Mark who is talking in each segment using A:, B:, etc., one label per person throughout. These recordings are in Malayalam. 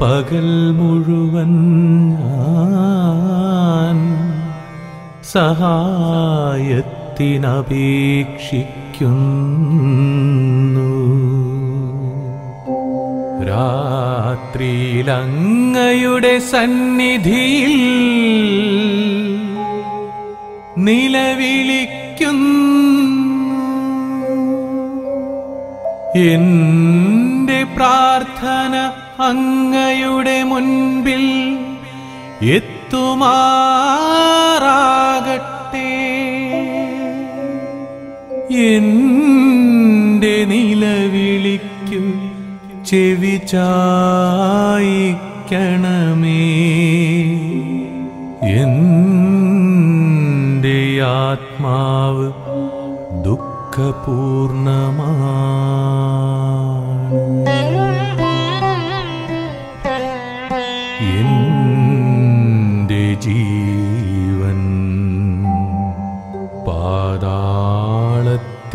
A: പകൽ മുഴുവൻ സഹായത്തിനപേക്ഷിക്കുന്നു. രാത്രിയിലങ്ങയുടെ സന്നിധിയിൽ നിലവിളിക്കുന്നു. എന്റെ പ്രാർത്ഥന അങ്ങയുടെ മുൻപിൽ എത്തുമാറാകട്ടെ. എന്റെ നിലവിളിക്കു ചെവി ചായിക്കണമേ. എന്റെ ആത്മാവ് ദുഃഖപൂർണമാണ്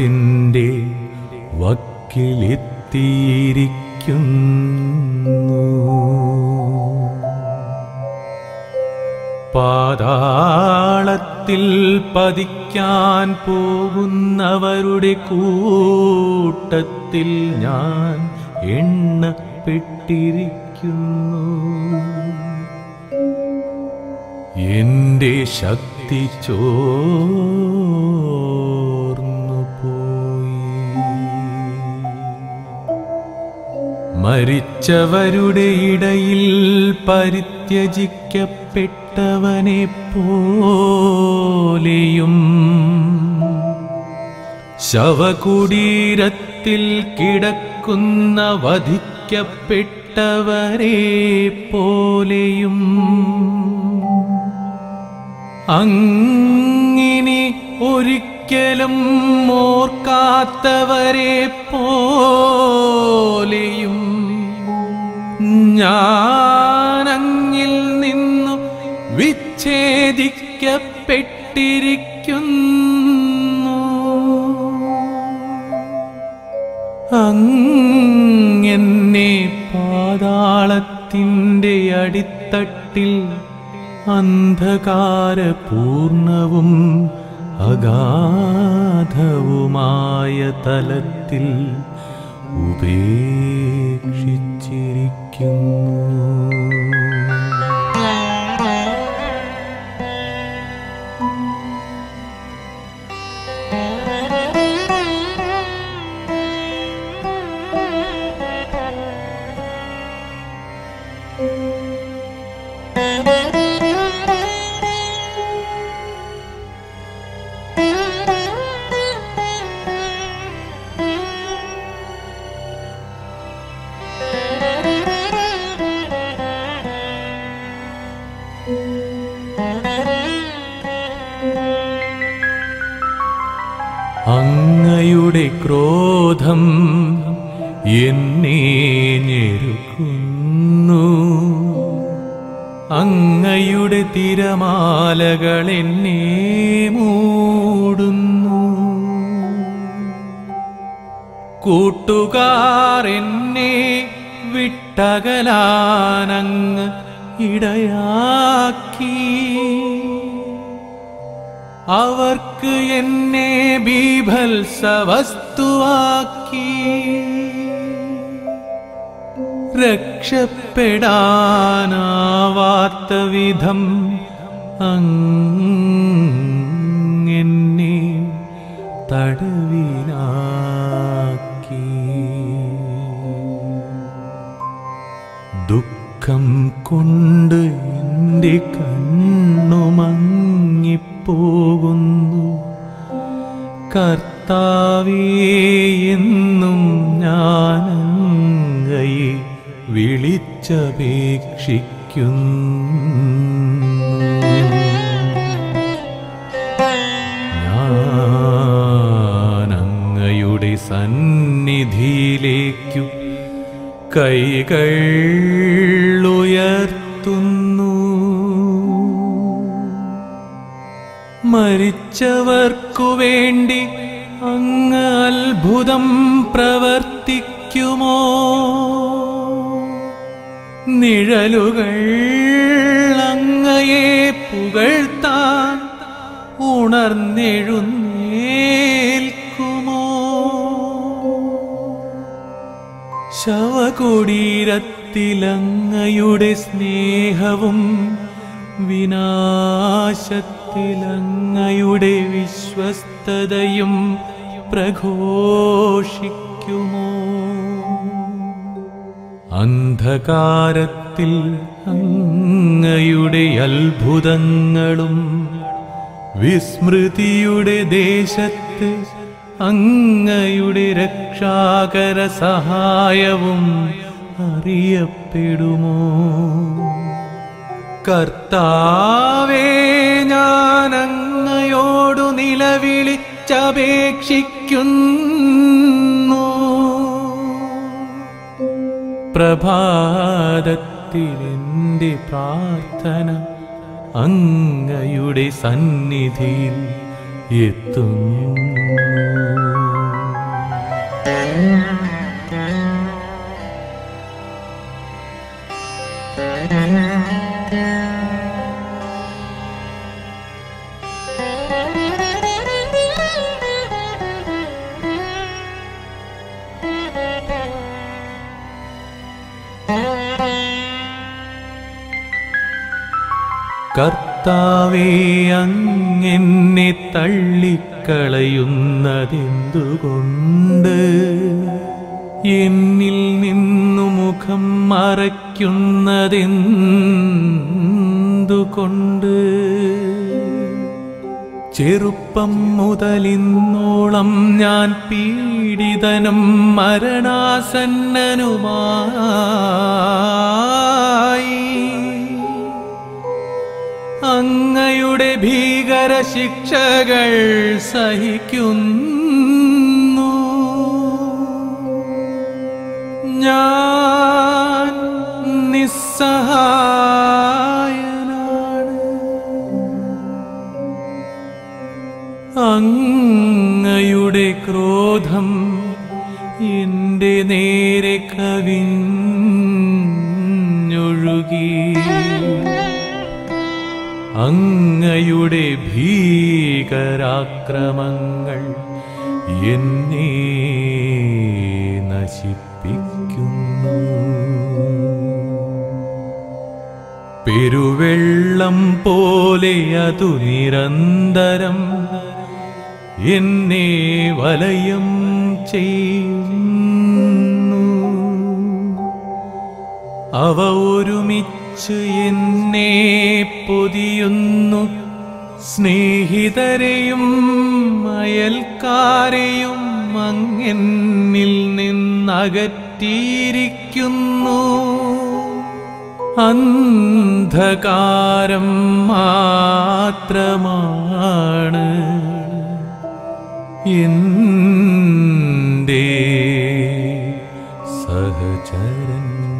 A: പാതാളത്തിന്റെ വക്കിലെത്തിയിരിക്കുന്നു. പാതാളത്തിൽ പതിക്കാൻ പോകുന്നവരുടെ കൂട്ടത്തിൽ ഞാൻ എണ്ണപ്പെട്ടിരിക്കുന്നു എന്റെ ശക്തി ചോർന്നു മരിച്ചവരുടെ ഇടയിൽ പരിത്യജിക്കപ്പെട്ടവനെ പോലെയും ശവകുടീരത്തിൽ കിടക്കുന്ന വധിക്കപ്പെട്ടവരെ പോലെയും അങ്ങിനി ഒരിക്കലും ഓർക്കാത്തവരെ പോലെയും ഞാനങ്ങിൽ നിന്നു വിച്ഛേദിക്കപ്പെട്ടിരിക്കുന്നു. അങ്ങെന്നെ പാതാളത്തിന്റെ അടിത്തട്ടിൽ അന്ധകാരപൂർണവും അഗാധവുമായ തലത്തിൽ you move. അങ്ങയുടെ ക്രോധം എന്നെ ഞെരുക്കുന്നു. അങ്ങയുടെ തിരമാലകൾ എന്നെ മൂടുന്നു. കൂട്ടുകാർ എന്നെ വിട്ടകലാനങ്ങ് ഇടയാക്കി. അവർക്ക് എന്നെ ബീഭത്സ വസ്തുവാക്കി. രക്ഷപ്പെടാനാവാത്ത വിധം അങ്ങെന്നെ തടവിനാക്കി. ദുഃഖം കൊണ്ട് എന്റെ കണ്ണുമങ്ങിപ്പോകുന്നു കർത്താവേ എന്നും ഞാനങ്ങയെ വിളിച്ചപേക്ഷിക്കുന്നു. സന്നിധിയിലേക്കു കൈകൾ മരിച്ചവർക്കു വേണ്ടി അങ്ങ് അത്ഭുതം പ്രവർത്തിക്കുമോ? നിഴലുകൾ അങ്ങയെ പുകഴ്ത്താൻ ഉണർന്നെഴുന്നേൽക്കുമോ? ശവകുടീരത്തിലങ്ങയുടെ സ്നേഹവും വിനാശത്തിലങ്ങയുടെ വിശ്വസ്തതയും പ്രഘോഷിക്കുമോ? അന്ധകാരത്തിൽ അങ്ങയുടെ അത്ഭുതങ്ങളും വിസ്മൃതിയുടെ ദേശത്ത് അങ്ങയുടെ രക്ഷാകര സഹായവും അറിയപ്പെടുമോ? കർത്താവേ ഞാനങ്ങയോടു നിലവിളിച്ചപേക്ഷിക്കുന്നു. പ്രഭാതത്തിലെന്റെ പ്രാർത്ഥന അങ്ങയുടെ സന്നിധിയിൽ എത്തുന്നു. കർത്താവേ അങ്ങെന്നെ തള്ളിക്കളയുന്നതെന്തുകൊണ്ട്? എന്നിൽ നിന്നു മുഖം മറയ്ക്കുന്നതെന്തുകൊണ്ട്? ചെറുപ്പം മുതലിന്നോളം ഞാൻ പീഡിതനും മരണാസന്നനുമായി അങ്ങയുടെ ഭീകര ശിക്ഷകൾ സഹിക്കുന്നു. ഞാൻ നിസ്സഹായനാണ്. അങ്ങയുടെ ക്രോധം അങ്ങയുടെ ഭീകരാക്രമങ്ങൾ എന്നെ നശിപ്പിക്കുന്നു. പെരുവെള്ളം പോലെ അതു നിരന്തരം എന്നെ വലയം ചെയ്യുന്നു. അവ ഒരുമിച്ച് എന്നെ പൊതിയുന്നു. സ്നേഹിതരെയും അയൽക്കാരെയും അങ്ങെന്നിൽ നിന്നകറ്റിയിരിക്കുന്നു. അന്ധകാരം മാത്രമാണ് എന്റെ സഹചരൻ.